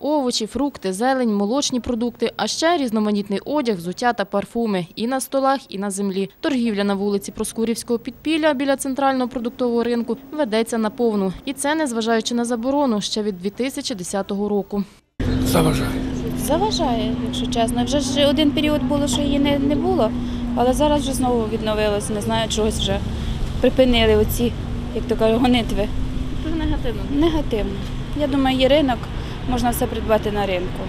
Овочі, фрукти, зелень, молочні продукти, а ще різноманітний одяг, взуття та парфуми і на столах, і на землі. Торгівля на вулиці Проскурівського підпілля біля центрального продуктового ринку ведеться наповну. І це незважаючи на заборону ще від 2010 року. Заважає. Заважає, якщо чесно. Вже ж один період було, що її не, не було, але зараз вже знову відновилося. Не знаю, чогось вже припинили оці, як то кажуть, гонитви. Це негативно. Негативно. Я думаю, є ринок, можна все придбати на ринку.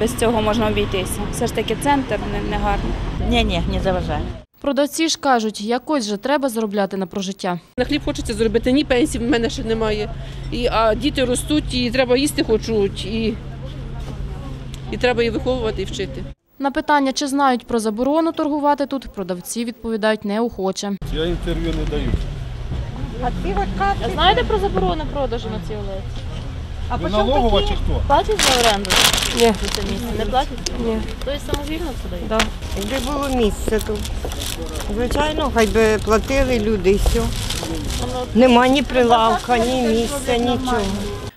Без цього можна обійтися. Все ж таки центр не, не гарний. Ні, ні, не заважає. Продавці ж кажуть, якось же треба заробляти на прожиття. На хліб хочеться зробити, ні пенсії в мене ще немає. І, а діти ростуть, і треба їсти хочуть, і, і треба їх виховувати і вчити. На питання, чи знають про заборону торгувати тут, продавці відповідають неохоче. Я інтерв'ю не даю. Знаєте про заборону продажу на цій олеці? Ви налогова чи хто? Платять за оренду? Ні. За це місце? Не платять? Ні. Тобто самовільно подають? Да. Якби було місце тут. Звичайно, хай би платили люди і все. Нема ні прилавка, ні місця, нічого.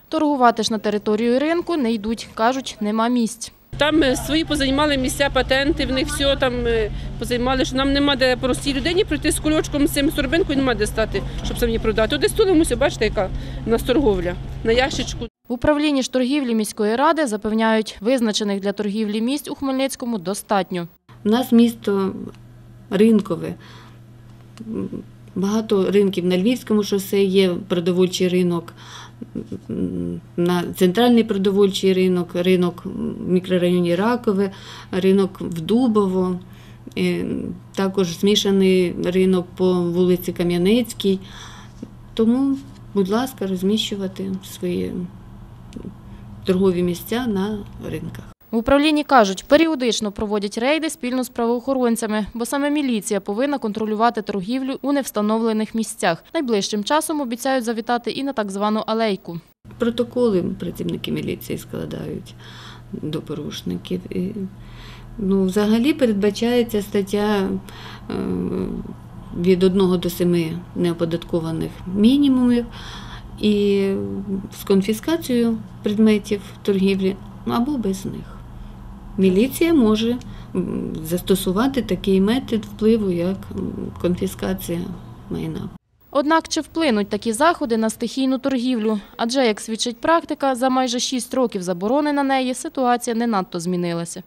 Торгувати ж на територію ринку не йдуть. Кажуть, нема місць. Там е, свої позаймали місця, патенти, в них все там е, позаймали, що нам нема де простій людині прийти з кульочком, з цим сорбинкою, нема де стати, щоб самі продати. От стулимося, бачите, яка у нас торговля на ящичку. В управлінні ж торгівлі міської ради запевняють, визначених для торгівлі місць у Хмельницькому достатньо. У нас місто ринкове. Багато ринків на Львівському шосе є продовольчий ринок, на центральний продовольчий ринок, ринок в мікрорайоні Ракове, ринок в Дубово, також змішаний ринок по вулиці Кам'янецькій. Тому, будь ласка, розміщувати свої торгові місця на ринках. В управлінні кажуть, періодично проводять рейди спільно з правоохоронцями, бо саме міліція повинна контролювати торгівлю у невстановлених місцях. Найближчим часом обіцяють завітати і на так звану алейку. Протоколи працівники міліції складають до порушників. Ну, взагалі передбачається стаття е, від 1 до 7 неоподаткованих мінімумів і з конфіскацією предметів торгівлі або без них. Міліція може застосувати такий метод впливу, як конфіскація майна. Однак чи вплинуть такі заходи на стихійну торгівлю? Адже, як свідчить практика, за майже 6 років заборони на неї ситуація не надто змінилася.